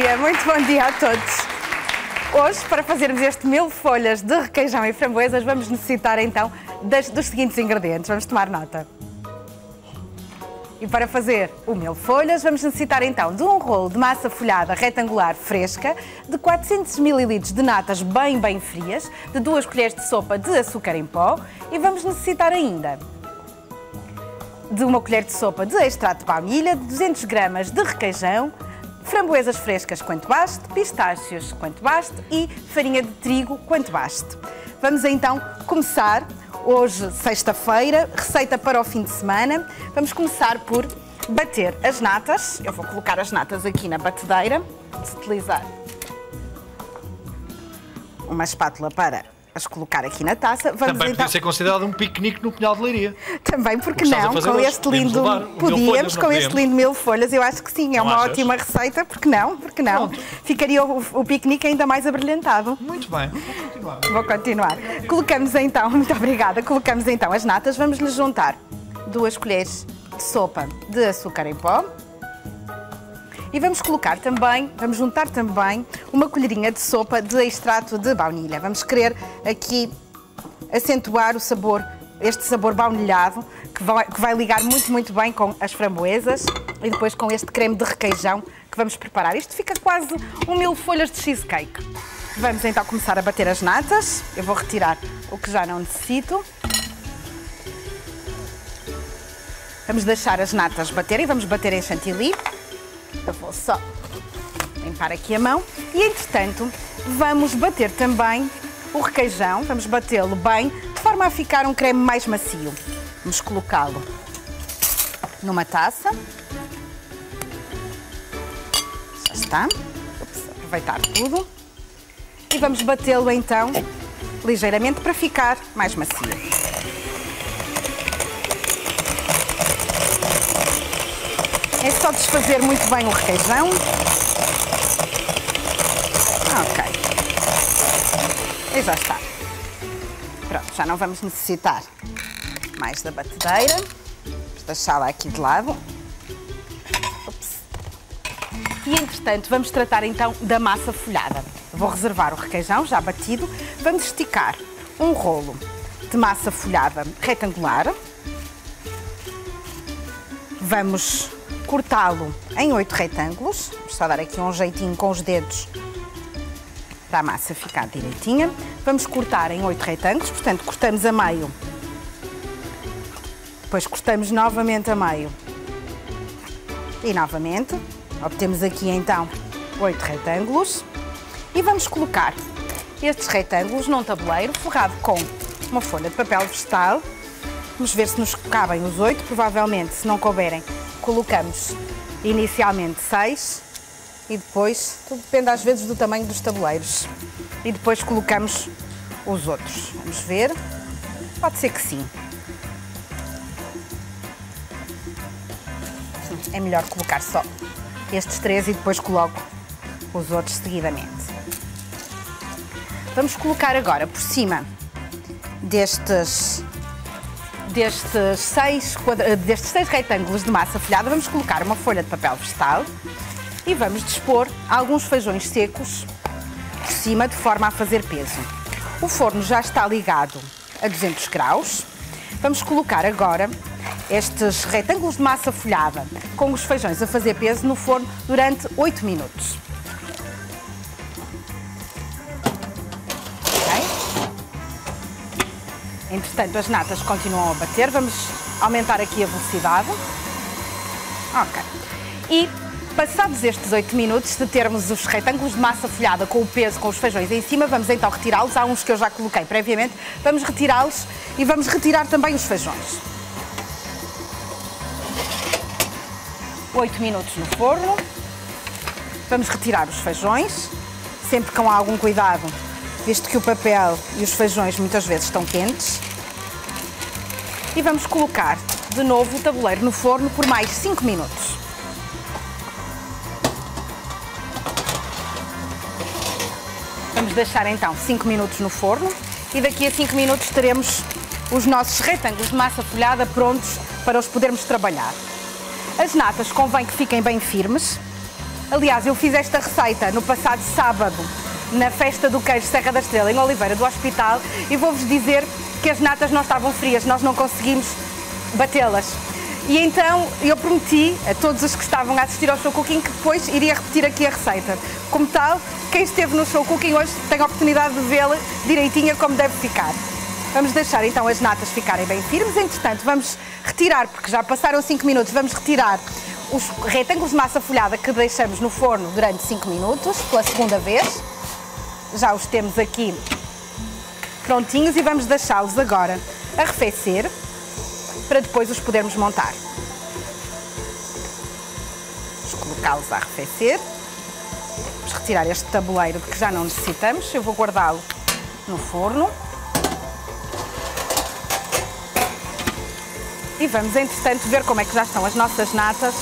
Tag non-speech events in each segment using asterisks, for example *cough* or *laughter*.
dia, muito bom dia a todos. Hoje, para fazermos este mil folhas de requeijão e framboesas, vamos necessitar então das, dos seguintes ingredientes. Vamos tomar nota. E para fazer o mil folhas, vamos necessitar então de um rolo de massa folhada retangular fresca, de 400 ml de natas bem, bem frias, de duas colheres de sopa de açúcar em pó e vamos necessitar ainda de uma colher de sopa de extrato de baunilha, de 200 gramas de requeijão, framboesas frescas quanto baste, pistácios quanto baste e farinha de trigo quanto baste. Vamos então começar hoje, sexta-feira, receita para o fim de semana. Vamos começar por bater as natas. Eu vou colocar as natas aqui na batedeira. Vamos utilizar uma espátula para as colocar aqui na taça. Vamos Também então... podia ser considerado um piquenique no Pinhal de Leiria. Também, porque não? Com hoje. este Podíamos lindo. Podíamos, não com este podíamos? lindo mil folhas, eu acho que sim, é Não uma achas? ótima receita, porque não? Porque não? Pronto. Ficaria o, o piquenique ainda mais abrilhantado. Muito bem, vou continuar. Vou continuar. Colocamos então, *laughs* muito obrigada, colocamos então as natas, vamos lhe juntar duas colheres de sopa de açúcar em pó. E vamos colocar também, vamos juntar também uma colherinha de sopa de extrato de baunilha. Vamos querer aqui acentuar o sabor, este sabor baunilhado, que vai, que vai ligar muito, muito bem com as framboesas e depois com este creme de requeijão que vamos preparar. Isto fica quase um mil folhas de cheesecake. Vamos então começar a bater as natas. Eu vou retirar o que já não necessito. Vamos deixar as natas baterem, vamos bater em chantilly. Eu vou só limpar aqui a mão. E, entretanto, vamos bater também o requeijão. Vamos batê-lo bem, de forma a ficar um creme mais macio. Vamos colocá-lo numa taça. Já está. Ups, aproveitar tudo. E vamos batê-lo, então, ligeiramente para ficar mais macio. É só desfazer muito bem o requeijão. Ok. E já está. Pronto, já não vamos necessitar mais da batedeira. Vamos deixá-la aqui de lado. Ups. E entretanto, vamos tratar então da massa folhada. Vou reservar o requeijão já batido. Vamos esticar um rolo de massa folhada retangular. Vamos cortá-lo em oito retângulos. Vamos só dar aqui um jeitinho com os dedos para a massa ficar direitinha. Vamos cortar em oito retângulos, portanto, cortamos a meio. Depois cortamos novamente a meio. E novamente. Obtemos aqui então oito retângulos. E vamos colocar estes retângulos num tabuleiro forrado com uma folha de papel vegetal. Vamos ver se nos cabem os oito. Provavelmente, se não couberem, colocamos inicialmente seis e depois, tudo depende às vezes do tamanho dos tabuleiros. E depois colocamos os outros. Vamos ver. Pode ser que sim. É melhor colocar só estes três e depois coloco os outros seguidamente. Vamos colocar agora por cima destes destes seis, destes seis retângulos de massa folhada, vamos colocar uma folha de papel vegetal e vamos dispor alguns feijões secos por cima, de forma a fazer peso. O forno já está ligado a 200 graus. Vamos colocar agora estes retângulos de massa folhada com os feijões a fazer peso no forno durante 8 minutos. Ok? Entretanto, as natas continuam a bater. Vamos aumentar aqui a velocidade. Ok. E passados estes 8 minutos de termos os retângulos de massa folhada com o peso, com os feijões em cima, vamos então retirá-los. Há uns que eu já coloquei previamente. Vamos retirá-los e vamos retirar também os feijões. 8 minutos no forno. Vamos retirar os feijões, sempre com algum cuidado, visto que o papel e os feijões muitas vezes estão quentes. E vamos colocar de novo o tabuleiro no forno por mais 5 minutos. Deixar então 5 minutos no forno e daqui a 5 minutos teremos os nossos retângulos de massa folhada prontos para os podermos trabalhar. As natas convém que fiquem bem firmes, Aliás, eu fiz esta receita no passado sábado, na festa do queijo Serra da Estrela, em Oliveira do Hospital, e vou-vos dizer que as natas não estavam frias, nós não conseguimos batê-las. E então eu prometi a todos os que estavam a assistir ao show cooking que depois iria repetir aqui a receita. Como tal, quem esteve no show cooking hoje tem a oportunidade de vê-la direitinha como deve ficar. Vamos deixar então as natas ficarem bem firmes. Entretanto, vamos retirar, porque já passaram 5 minutos, vamos retirar os retângulos de massa folhada que deixamos no forno durante 5 minutos, pela segunda vez. Já os temos aqui prontinhos e vamos deixá-los agora arrefecer para depois os podermos montar. Vamos colocá-los a arrefecer. Vamos retirar este tabuleiro que já não necessitamos. Eu vou guardá-lo no forno. E vamos, entretanto, ver como é que já estão as nossas natas,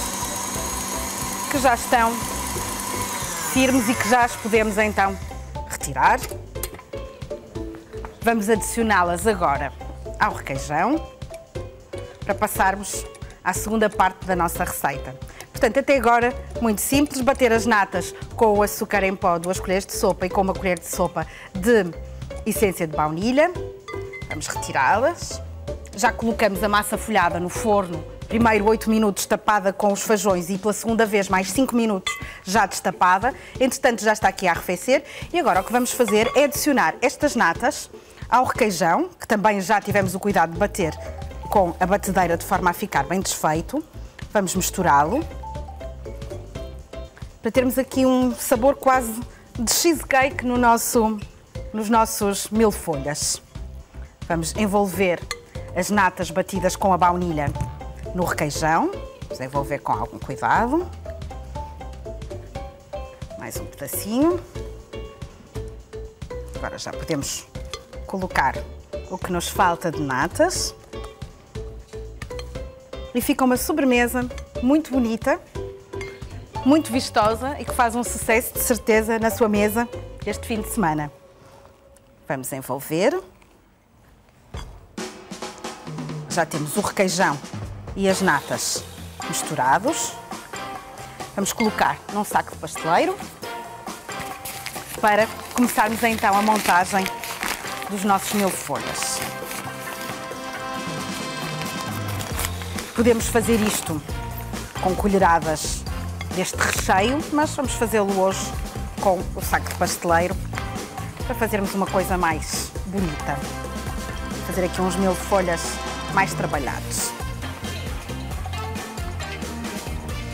que já estão firmes e que já as podemos então retirar. Vamos adicioná-las agora ao requeijão para passarmos à segunda parte da nossa receita. Portanto, até agora, muito simples, bater as natas com o açúcar em pó, duas colheres de sopa e com uma colher de sopa de essência de baunilha. Vamos retirá-las. Já colocamos a massa folhada no forno, primeiro 8 minutos tapada com os fajões e pela segunda vez mais 5 minutos já destapada. Entretanto, já está aqui a arrefecer. E agora o que vamos fazer é adicionar estas natas ao requeijão, que também já tivemos o cuidado de bater com a batedeira de forma a ficar bem desfeito. Vamos misturá-lo para termos aqui um sabor quase de cheesecake no nosso, nos nossos mil folhas. Vamos envolver as natas batidas com a baunilha no requeijão. Vamos envolver com algum cuidado. Mais um pedacinho. Agora já podemos colocar o que nos falta de natas. E fica uma sobremesa muito bonita, muito vistosa e que faz um sucesso de certeza na sua mesa este fim de semana. Vamos envolver. Já temos o requeijão e as natas misturados. Vamos colocar num saco de pasteleiro para começarmos então a montagem dos nossos mil folhas. Podemos fazer isto com colheradas deste recheio, mas vamos fazê-lo hoje com o saco de pasteleiro para fazermos uma coisa mais bonita. Vou fazer aqui uns mil folhas mais trabalhados.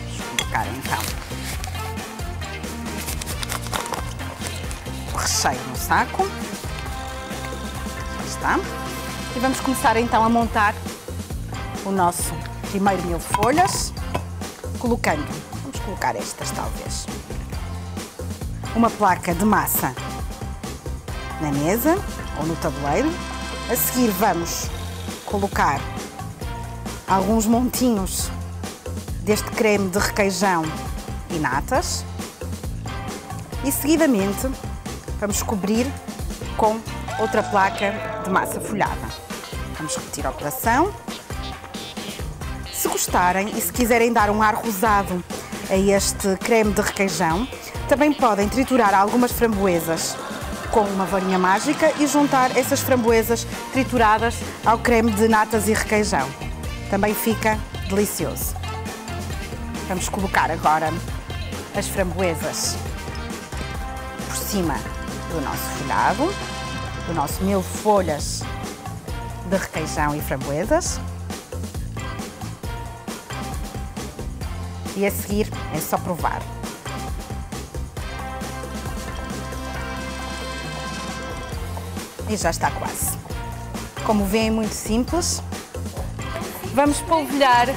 Vamos colocar então o recheio no saco. Já está. E vamos começar então a montar o nosso primeiro mil folhas, colocando, vamos colocar estas talvez, uma placa de massa na mesa ou no tabuleiro. A seguir vamos colocar alguns montinhos deste creme de requeijão e natas e seguidamente vamos cobrir com outra placa de massa folhada. Vamos repetir a operação gostarem e se quiserem dar um ar rosado a este creme de requeijão, também podem triturar algumas framboesas com uma varinha mágica e juntar essas framboesas trituradas ao creme de natas e requeijão. Também fica delicioso. Vamos colocar agora as framboesas por cima do nosso folhado, do nosso mil folhas de requeijão e framboesas. E a seguir é só provar. E já está quase. Como veem, muito simples. Vamos polvilhar.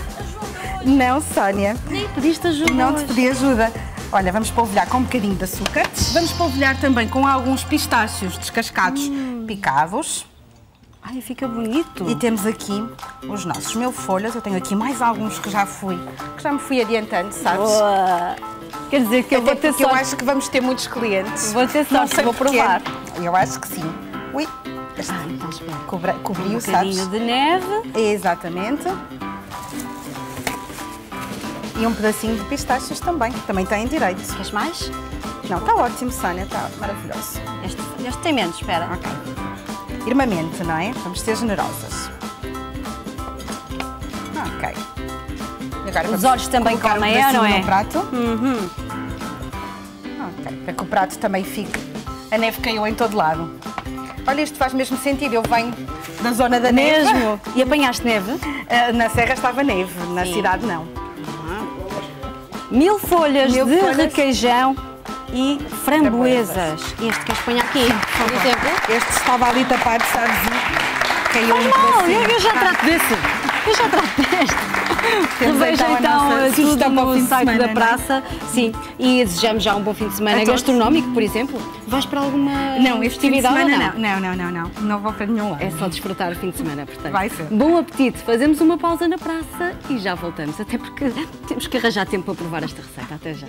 Não, Sónia. Nem pediste ajuda. Não te pedi ajuda. Olha, vamos polvilhar com um bocadinho de açúcar. Vamos polvilhar também com alguns pistácios descascados picados. Ai, fica bonito. E temos aqui os nossos mil folhas. Eu tenho aqui mais alguns que já fui, que já me fui adiantando, sabes? Boa. Quer dizer que eu Até vou ter porque eu sorte. acho que vamos ter muitos clientes. Vou ter sorte, vou provar. Eu acho que sim. Ui, este Ah, então espera. cobra- cobriu, Um sabes? bocadinho de neve. Exatamente. E um pedacinho de pistachos também, também têm direito. Queres mais? Não, está ótimo, Sónia, está maravilhoso. Este, este tem menos, espera. Ok. Irmamente, não é? Vamos ser generosas. Ok. Agora Os olhos também comem, um não é? no prato. Uhum. Ok, para que o prato também fique. A neve caiu em todo lado. Olha, isto faz mesmo sentido. Eu venho da zona da neve. Mesmo? *laughs* E apanhaste neve? Ah, Na serra estava neve, na Sim. cidade não. Mil folhas Mil de folhas. requeijão e framboesas. Este queres ponhar aqui, por exemplo? Este estava ali tapado, sabes? Caiu um Não, pedacinho. eu, eu já trato desse. Eu já trato deste. *laughs* Temos Reveja então a então nossa tudo para o fim no de site semana, da é? praça. Sim, e desejamos já um bom fim de semana A gastronómico, por exemplo. Vais para alguma Não, este fim de festividade semana não? não. Não, não, não, não. Não vou para nenhum lado. É só desfrutar o fim de semana, portanto. Vai ser. Bom apetite. Fazemos uma pausa na praça e já voltamos. Até porque temos que arranjar tempo para provar esta receita. Até já.